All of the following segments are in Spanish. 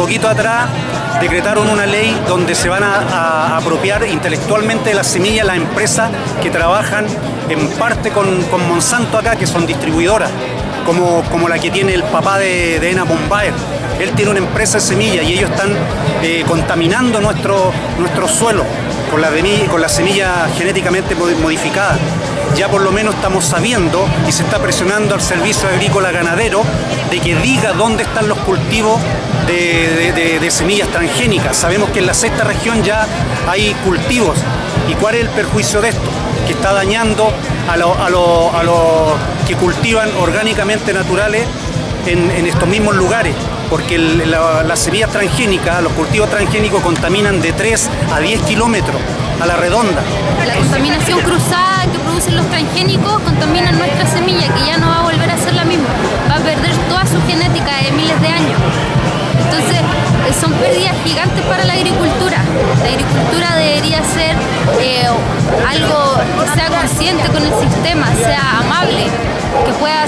Poquito atrás decretaron una ley donde se van a, apropiar intelectualmente de las semillas las empresas que trabajan en parte con, Monsanto acá, que son distribuidoras, como, como la que tiene el papá de, de Ena Bombayer. Él tiene una empresa de semillas y ellos están eh, contaminando nuestro, nuestro suelo con la, con la semilla genéticamente modificada ya por lo menos estamos sabiendo y se está presionando al servicio agrícola ganadero de que diga dónde están los cultivos de, semillas transgénicas. Sabemos que en la sexta región ya hay cultivos. ¿Y cuál es el perjuicio de esto? Que está dañando a los que cultivan orgánicamente naturales en, estos mismos lugares, porque las semillas transgénicas, los cultivos transgénicos contaminan de 3 a 10 kilómetros a la redonda. La contaminación cruzada que producen los transgénicos contamina nuestra semilla, que ya no va a volver a ser la misma, va a perder toda su genética de miles de años. Entonces, eh, son pérdidas gigantes para la agricultura. La agricultura debería ser eh, algo que sea consciente con el sistema, sea amable, que pueda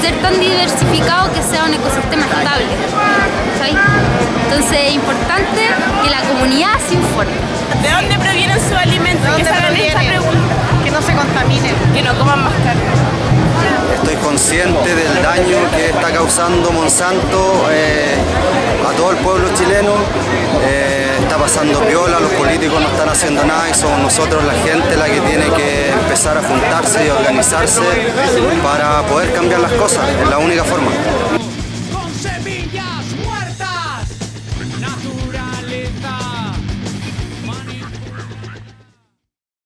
ser tan diversificado que sea un ecosistema estable. Entonces es importante que la comunidad se informe. ¿De dónde provienen sus alimentos? Que pregunta. Que no se contaminen. Que no coman más carne. Estoy consciente del daño que está causando Monsanto eh, todo el pueblo chileno. Eh, está pasando viola, los políticos no están haciendo nada y somos nosotros la gente la que tiene que empezar a juntarse y organizarse para poder cambiar las cosas. Es la única forma.